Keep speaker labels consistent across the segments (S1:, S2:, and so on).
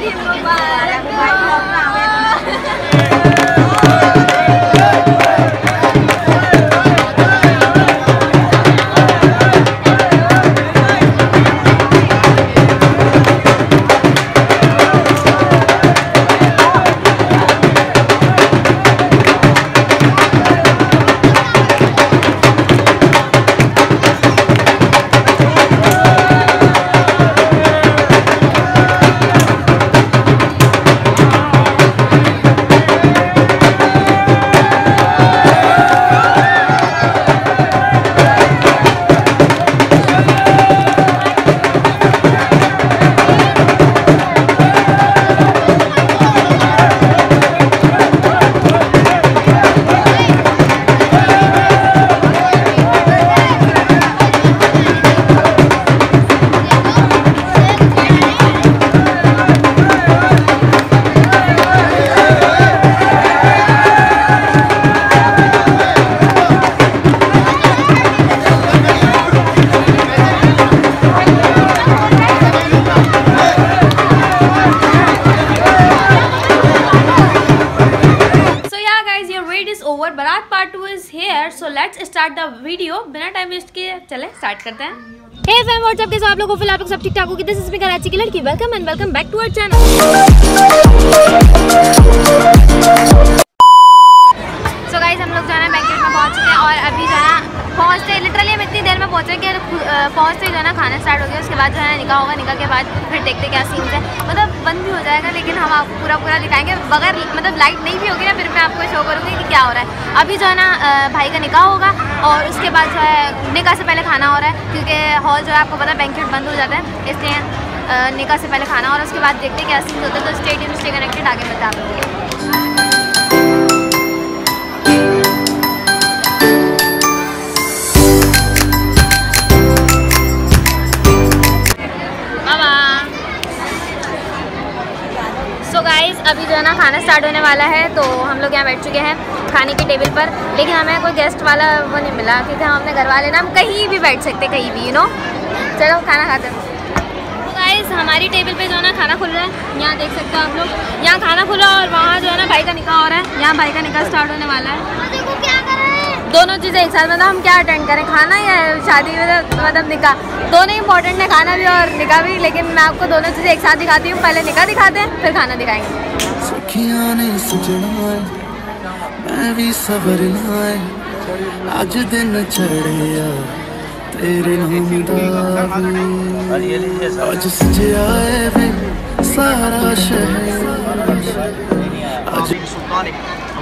S1: शादी मुबारक let's start the video. बिना टाइम वेस्ट किए, चले स्टार्ट करते हैं। हे फैम व्हाट्सअप कैसे आप लोगों को फ़िलहाल सब ठीक ठाक होगी। दिस इज़ मी कराची की लड़की। Welcome and welcome back to our channel so guys हम लोग जो है बैंकेट में पहुँच चुके हैं और अभी जो है ना, पहुँचते लिटरली हम इतनी देर में पहुँचे कि पहुँचते ही जो है ना, खाना स्टार्ट हो गया। उसके बाद जो है निकाह होगा, निकाह के बाद फिर देखते क्या सीन है। मतलब बंद भी हो जाएगा, लेकिन हम आपको पूरा पूरा दिखाएँगे। बगैर मतलब लाइट नहीं भी होगी ना, फिर मैं आपको शो करूँगी कि क्या हो रहा है। अभी जो है ना भाई का निकाह होगा, और उसके बाद जो है, निकाह से पहले खाना हो रहा है, क्योंकि हॉल जो है, आपको पता है बैंकेट बंद हो जाता है। इसलिए निकाह से पहले खाना और उसके बाद देखते क्या सीन होता है तो स्टेडियम से कनेक्टेड आगे बता है अभी जो है ना खाना स्टार्ट होने वाला है तो हम लोग यहाँ बैठ चुके हैं खाने के टेबल पर। लेकिन हमें कोई गेस्ट वाला वो नहीं मिला क्योंकि हम अपने घर वाले ना हम कहीं भी बैठ सकते कहीं भी यू नो चलो खाना खाते हैं। तो गाइस हमारी टेबल पे जो है ना खाना खुल रहा है। यहाँ देख सकते हो आप लोग। यहाँ खाना खुला और वहाँ जो है ना भाई का निकाह हो रहा है। यहाँ भाई का निकाह स्टार्ट होने वाला है। दोनों चीज़ें एक साथ मतलब हम क्या अटेंड करें? खाना या शादी मतलब मतलब निकाह? दोनों इंपॉर्टेंट है खाना भी और निकाह भी लेकिन मैं आपको दोनों चीज़ें एक साथ दिखाती हूँ। पहले निकाह दिखाते हैं फिर खाना दिखाएँगे।
S2: सखिया ने सजना मैं भी सवरना है अज दिन चढ़िया तेरे नाम अज सजया है सारा शहर। अज
S3: सुल्तान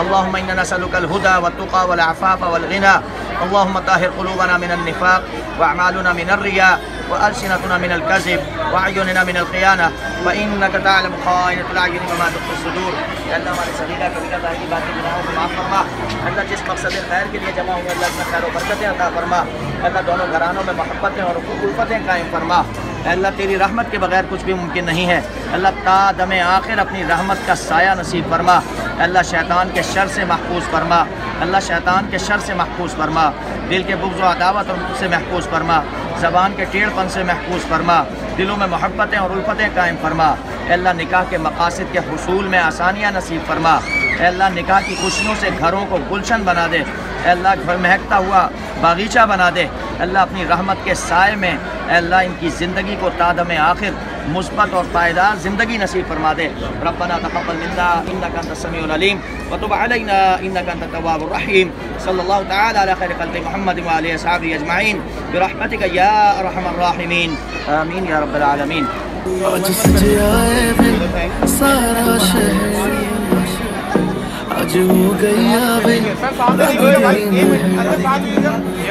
S3: अल्लाहुम्मा इन्ना नसलुकल हुदा व तुका वल आफाफ वल गिना अल्लाहुम्मा ताहिर कुलूबना मिन निफाक व अमालुना मिन रिया व अलसिनतुना मिन कज़िब व अयुनना मिन क़ियाना व इन्नक तअलम खाइनत अलअयुन व मा तुख्फी सुदूर अल्लाह हमारी सगीरा कबीरा जाहिरी बातें गुनाहों को माफ़ फरमा अल्लाह जिस मकसद खैर के लिए जमा हुए अल्लाह इसमें खैर बरकतें अता फरमा अल्लाह दोनों घरानों में मोहब्बतें और उल्फतें कायम फरमा अल्लाह तेरी रहमत के बगैर कुछ भी मुमकिन नहीं है। अल्लाह ता दम आखिर अपनी रहमत का साया नसीब फरमा। अल्लाह शैतान के शर से महफूज फरमा। अल्लाह शैतान के शर से महफूज फरमा। दिल के बुग्ज़ अदावत से महफूज फरमा। ज़बान के टेढ़पन से महफूज फरमा। दिलों में मोहब्बतें और उल्फतें कायम फरमा। अल्लाह निकाह के मकासद के हसूल में आसानियाँ नसीब फरमा। अल्लाह निकाह की खुशियों से घरों को गुलशन बना दे। अल्लाह घर महकता हुआ बागीचा बना दे। अल्लाह अपनी रहमत के साय में अल्लाह इनकी ज़िंदगी को तादम आखिर मुस्बत और पायदार ज़िंदगी नसीब फरमा दे। रबना तकबलदा इनकासमीम वतुब इनकाबाबरहीम सल्ला तैर महमद वाली अजमाइन। बरहमत या रहमीन। आमीन या
S2: रबालमीन आज सज आए सारा शहर आज हो गया वे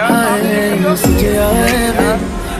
S2: आए सज आए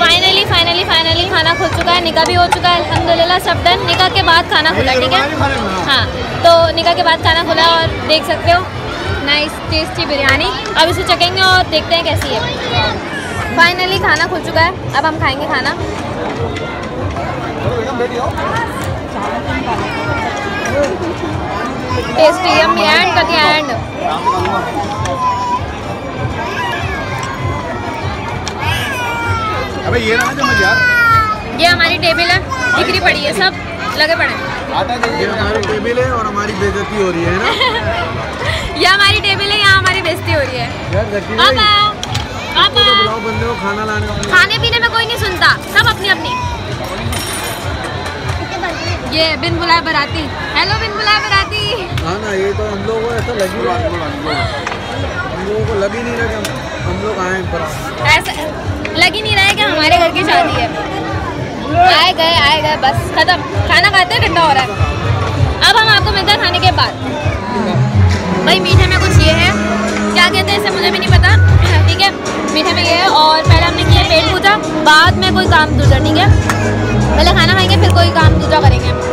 S2: फाइनली फाइनली फाइनली
S1: खाना खुल चुका है। निका भी हो चुका है अलहमदिल्ला सब डन निका के बाद खाना खुला ठीक है? हाँ। तो निका के बाद खाना खुला और देख सकते हो नाइस टेस्टी बिरयानी। अब इसे चखेंगे और देखते हैं कैसी है। फाइनली खाना खुल चुका है। अब हम खाएँगे खाना। टेस्टी एम एंड एंड
S4: अबे ये ना चम्मच यार।
S1: ये हमारी टेबल है बिक्री पड़ी है सब लगे पड़े। हैं।
S4: आटा ये हमारी टेबल है और हमारी बेइज्जती हो रही है ना?
S1: ये हमारी टेबल है यहाँ हमारी बेइज्जती हो रही है।
S4: यार भाई
S1: आओ
S4: बंदे को खाना लाने
S1: खाने पीने में कोई नहीं सुनता सब अपनी अपनी। ये बिन बुलाए बराती। हेलो बिन बुलाए बराती।
S4: हाँ ना ये तो हम लोगों को ऐसा लग ही हम लोगों को लग ही नहीं रहा कि हम- लोग आए
S1: ऐसा लग ही नहीं रहा है कि हमारे घर की शादी है। आए गए आए गए, बस खत्म। खाना खाते ठंडा हो रहा है। अब हम आपको मिलते हैं खाने के बाद। भाई, मीठे में कुछ ये है। क्या कहते हैं इसे, मुझे भी नहीं पता। ठीक है, मीठे में ये है और पहले हमने किया पेट पूजा। बाद में कोई काम दूजा, ठीक है? पहले खाना खाएँगे, फिर कोई काम दूजा करेंगे।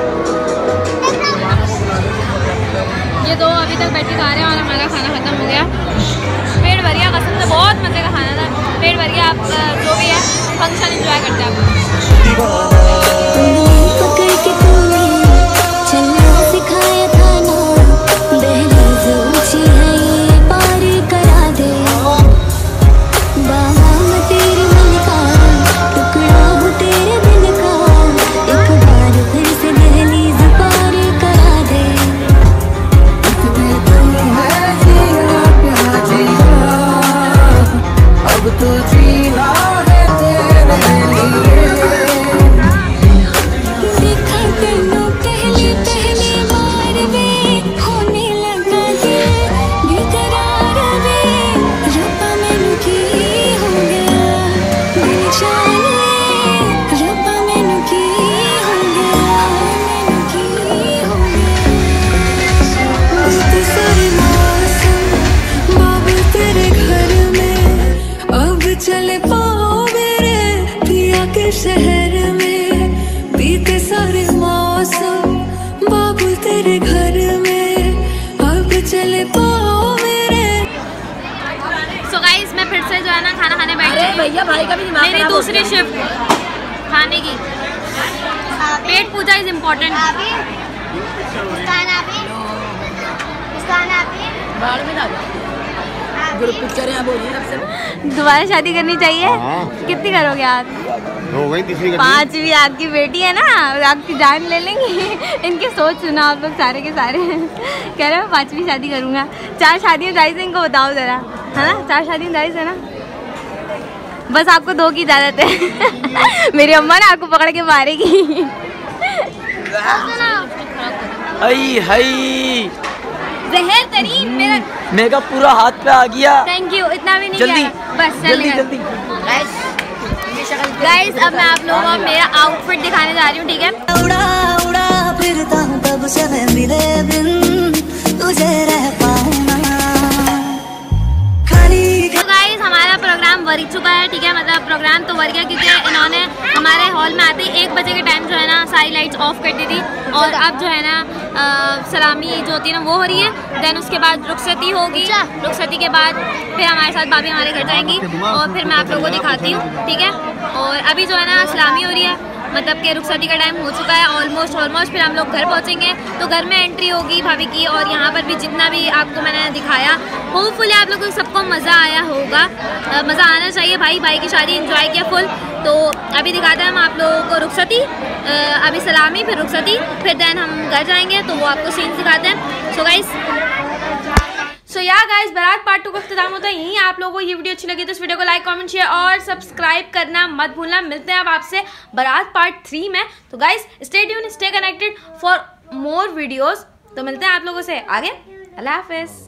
S1: ये दो अभी तक बैठे खा रहे हैं और हमारा खाना खत्म हो गया। से बहुत मज़े का खाना था। पेट भर गया आप जो भी है फ़ंक्शन इंजॉय करते हैं आप।
S5: शहर में बीते सारे मौसम बाबू तेरे घर में। अब चले पाओ मेरे।
S1: सो गाइस मैं फिर से जो है ना खाना खाने बैठ गई भैया भाई का भी मेरी दूसरी शिफ्ट खाने की। पेट पूजा इज़ इम्पोर्टेंट दोबारा शादी करनी चाहिए? कितनी करोगे आप?
S4: हो गई तीसरी
S1: पांचवी आपकी बेटी है ना आपकी जान ले लेंगे। इनकी सोच सुना आप लोग सारे के सारे। कह रहे हो पांचवी शादी करूँगा। चार शादियाँ जायज़ है इनको बताओ जरा। है ना? चार शादियाँ जायज़ है ना? बस आपको दो की इजाज़त है। मेरी अम्मा ना आपको पकड़ के मारेगी।
S6: हई हई।
S1: जहर तरीन मेरा
S6: मेरा पूरा हाथ पे आ गया।
S1: थैंक यू इतना भी नहीं
S6: जल्दी
S1: बस
S6: जल्दी जल्दी।
S1: गाइस अब मैं आप लोगों को मेरा आउटफिट दिखाने जा रही हूँ ठीक है?
S5: उड़ा उड़ा फिरता हूँ कब से मैं मिले बिन। तुझे रह पाऊँ ना। खाली
S1: तो गाइस हमारा प्रोग्राम वर चुका है ठीक है? मतलब प्रोग्राम तो वर गया क्योंकि इन्होंने हमारे हॉल में आते ही एक बजे के टाइम और अब जो है ना सलामी जो होती है ना वो हो रही है। देन उसके बाद रुखसती होगी। रुखसती के बाद फिर हमारे साथ भाभी हमारे घर जाएँगी। और फिर मैं आप लोगों को दिखाती हूँ ठीक है? और अभी जो है ना सलामी हो रही है। मतलब कि रुखसती का टाइम हो चुका है ऑलमोस्ट ऑलमोस्ट फिर हम लोग घर पहुँचेंगे। तो घर में एंट्री होगी भाभी की और यहाँ पर भी जितना भी आपको मैंने दिखाया होपफुली आप लोगों को सबको मज़ा आया होगा। मज़ा आना चाहिए भाई। भाई की शादी एंजॉय किया फुल तो अभी दिखाते हैं हम आप लोगों को रुखसती। अभी सलामी, फिर रुखसती, फिर देन हम घर जाएँगे। तो वो आपको सीन दिखाते हैं। सो गाइस सो या गाइस बारात पार्ट टू का अख्ताम होता है। यहीं आप लोगों को ये वीडियो अच्छी लगी तो इस वीडियो को लाइक कमेंट शेयर और सब्सक्राइब करना मत भूलना। मिलते हैं अब आपसे बारात पार्ट थ्री में। तो guys stay tune stay connected for more videos तो मिलते हैं आप लोगों से। आगे। अल्लाह हाफिज़।